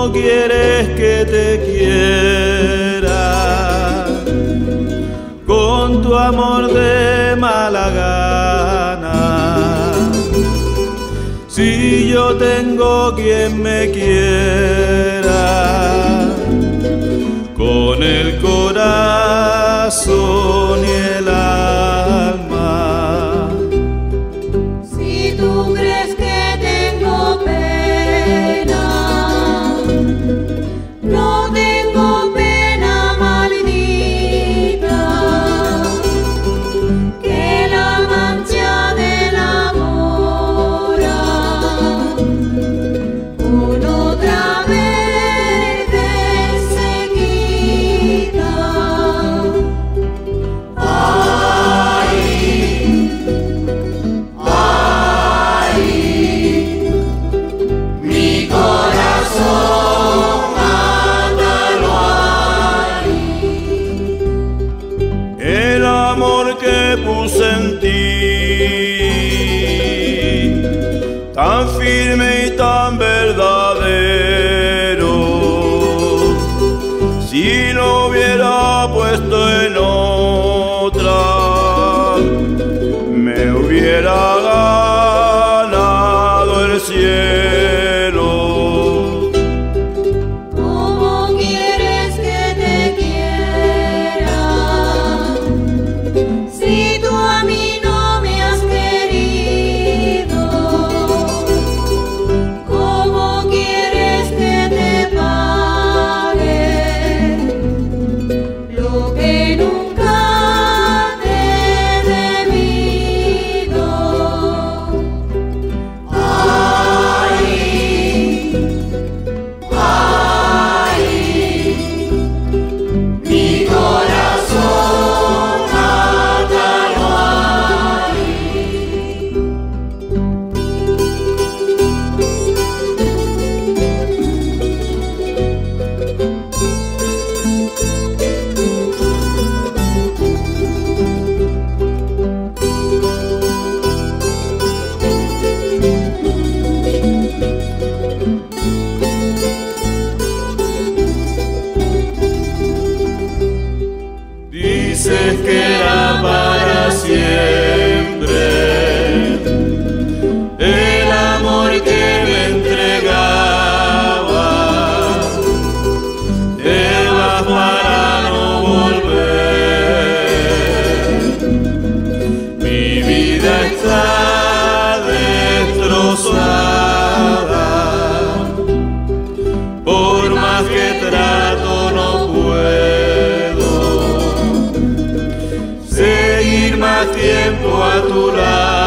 ¿Cómo quieres que te quiera? Con tu amor de mala gana. Si yo tengo quien me quiera, con el corazón y el alma. Tan firme y tan verdadero, si lo hubiera puesto en otra, me hubiera ganado el cielo. Dices tiempo a tu lado.